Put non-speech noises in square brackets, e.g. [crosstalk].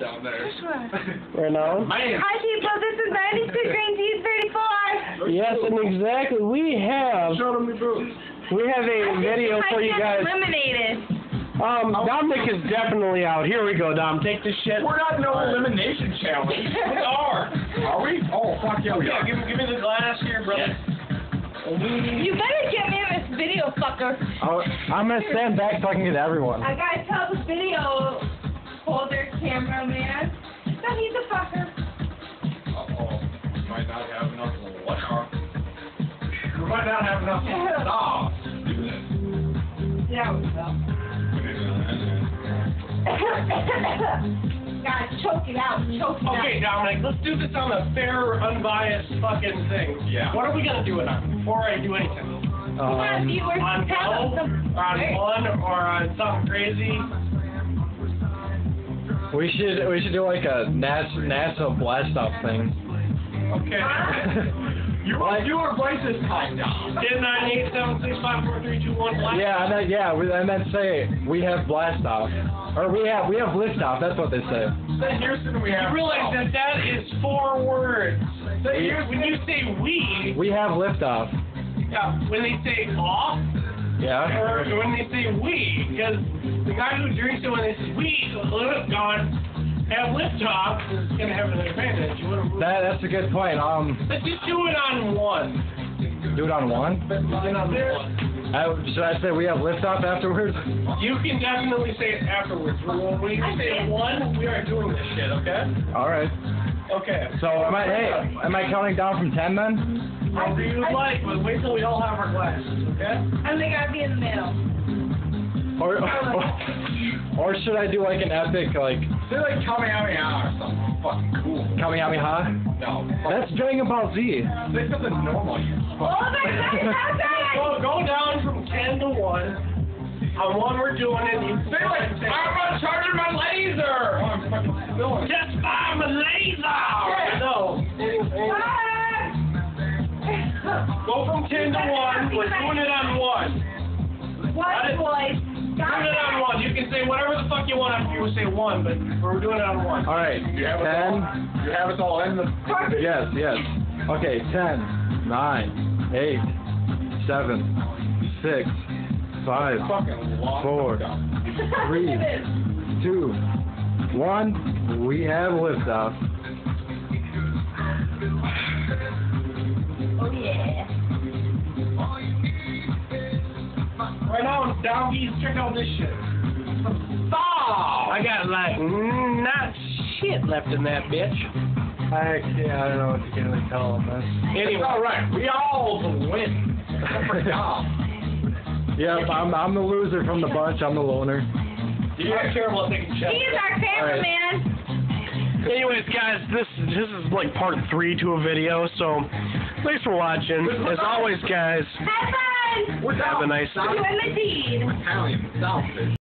down there. [laughs] Right now? Man. Hi people, this is 92 Green Tea 34. Yes, and exactly. We have Show them the boobs. we have a video for you guys. Eliminated. Um, Dominic is definitely out. Here we go, Dom. Take this shit. We're not no elimination challenge. We are. Are we? Oh, fuck yeah, we are. give, give me the glass here, brother. You better get me in this video, fucker. Oh, I'm gonna stand back so I can get everyone. I gotta tell the video holder cameraman that he's a fucker. Uh-oh. Might not have enough water. We might not have enough sauce to do this. Yeah, we will. Gotta choke it out, choke it Okay, out. Dominic, let's do this on a fair, unbiased fucking thing. Yeah. What are we gonna do it on before I do anything? Come on, Um, viewers, On tell us go, some. or on one, or on something crazy? We should we should do like a nas- NASA blast off thing. Okay. [laughs] You want you were right this time, Dom. Ten nine eight seven six five four three two one. Yeah, and then yeah, we, and then say we have blast off, or we have we have lift off. That's what they say. Say Houston, we You have. realize that that is four words. Say Houston. When you say we, We have lift off. yeah, when they say off, Yeah. or when they say we, because the guy who drinks it when they say we, lift on, have lift off, is gonna have an advantage. You wanna move- That that's a good point. Um, Let's just do it on one. do it on one. Line on there. I, should I say we have lift off afterwards? You can definitely say it afterwards. but When you say one, we are doing this shit, okay? All right. Okay. So am I hey am I counting down from ten then? However you would like, but wait till we all have our glasses, okay? And they gotta be in the middle. Or or, or should I do like an epic like Say like Kamehameha or something fucking cool. Kamehameha? No. That's Dragon Ball Z. Say something normal, you Oh my god, Well, go down from 10 to 1. On one, we're doing it. You Say like, I'm gonna charge my laser! Oh, I'm fucking spilling. Just 10 to 1. We're doing it on 1. One boy. Doing it on 1. You can say whatever the fuck you want after you say 1, but we're doing it on 1. All right. You have us all, Ten. you have us all in the Yes, yes. Okay, ten, nine, eight, seven, six, five, fucking long Four. stuff. [laughs] three, two, one. We have liftoff. Right now, doggies, check out this shit. I got like not shit left in that bitch. I can't, I don't know what to really tell them this. Anyway, alright, we all win. Except. Yep, I'm I'm the loser from the bunch. I'm the loner. you're not terrible at taking He shots. is our cameraman. Anyways, guys, this this is like part three to a video, so thanks for watching. As always, guys, Have. A nice day. and the deed. Italian.